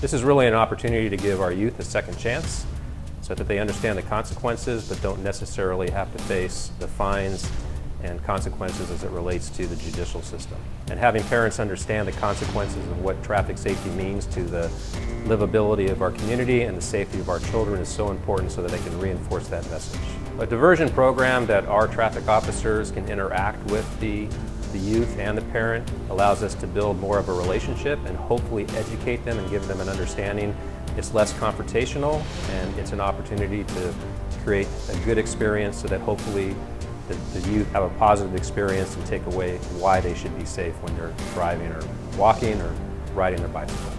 This is really an opportunity to give our youth a second chance so that they understand the consequences but don't necessarily have to face the fines and consequences as it relates to the judicial system. And having parents understand the consequences of what traffic safety means to the livability of our community and the safety of our children is so important so that they can reinforce that message. A diversion program that our traffic officers can interact with the, the youth and the parent allows us to build more of a relationship and hopefully educate them and give them an understanding. It's less confrontational and it's an opportunity to create a good experience so that hopefully the, the youth have a positive experience and take away why they should be safe when they're driving or walking or riding their bicycle.